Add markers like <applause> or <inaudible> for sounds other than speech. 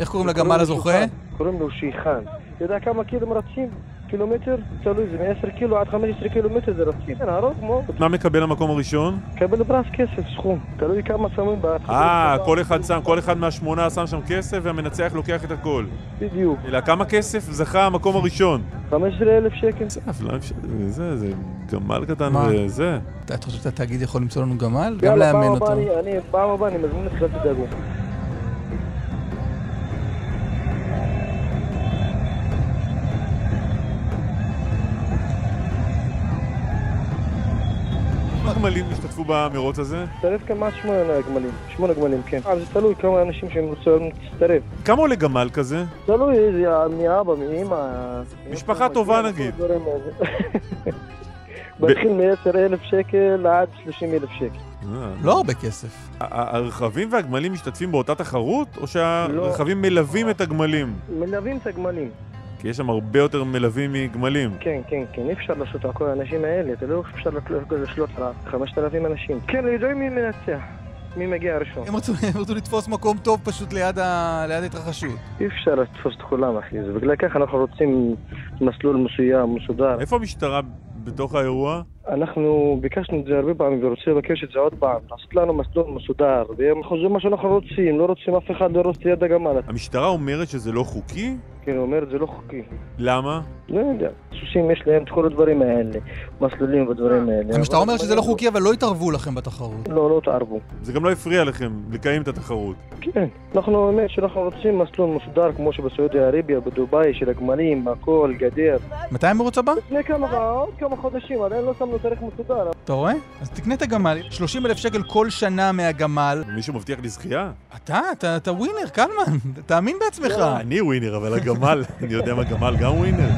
איך קוראים לגמל הזוכה? קוראים לו שיחן. אתה יודע כמה קילו הם רצים? קילומטר? תלוי, זה מ-10 קילו עד 15 קילומטר זה רצים. כן, הרוב מאוד. מה מקבל המקום הראשון? קבל פרס כסף, סכום. תלוי כמה שמים בהתחלה. אה, כל אחד שם, כל אחד מהשמונה שם שם כסף והמנצח לוקח את הכל. בדיוק. אלא כמה כסף זכה המקום הראשון? 15,000 שקל. לא זה, זה גמל קטן? וזה. אתה חושב שהתאגיד יכול למצוא לנו גמל? גם יאללה, לאמן אותו. אני- פעם הבאה אני מזמין אותך שתדאגו. כמה גמלים השתתפו במרוץ הזה? תצטרף כמעט שמונה גמלים. שמונה גמלים, כן. אבל זה תלוי כמה אנשים שהם רוצים להצטרף. כמה עולה גמל כזה? תלוי איזה, מאבא, מאמא. משפחה טובה, נגיד. <laughs> מתחיל מ-10,000 שקל עד 30,000 שקל. אה. לא הרבה כסף. הרכבים והגמלים משתתפים באותה תחרות, או שהרכבים לא. מלווים את הגמלים? מלווים את הגמלים. כי יש שם הרבה יותר מלווים מגמלים. כן, כן, כן, אי אפשר לעשות על כל האנשים האלה, אתה לא אפשר לשלוט על 5,000 אנשים. כן, יודעים מי מנצח, מי מגיע ראשון. הם רצו הם רצו לתפוס מקום טוב פשוט ליד ה- ליד ההתרחשות. אי אפשר לתפוס את כולם, אחי, זה בגלל כך אנחנו רוצים מסלול מסוים, מסודר. איפה המשטרה בתוך האירוע? אנחנו ביקשנו את זה הרבה פעמים ורוצים לבקש את זה עוד פעם, לעשות לנו מסלול מסודר, וזה מה שאנחנו רוצים, לא רוצים אף אחד לרוץ ליד הגמל. המשטרה אומרת שזה לא חוקי? כן, הוא אומר, זה לא חוקי. למה? לא יודע, סוסים יש להם את כל הדברים האלה, מסלולים ודברים האלה. המשטרה אומרת שזה לא חוקי, אבל לא יתערבו לכם בתחרות. לא, לא תערבו. זה גם לא הפריע לכם לקיים את התחרות. כן, אנחנו באמת שאנחנו רוצים מסלול מסודר כמו שבסעודיה ערביה, בדובאי, של הגמלים, הכל, גדר. מתי המרוץ הבא? לפני כמה, עוד כמה חודשים, עדיין לא שמנו תאריך מסודר. אתה רואה? אז תקנה את הגמל, 30 אלף שקל כל שנה מהגמל. מישהו מבטיח לי זכייה? אתה, אתה, אתה ווינר, קלמן, תאמין בעצמך. אני ווינר, אבל הגמל, <laughs> אני יודע מה גמל גם ווינר.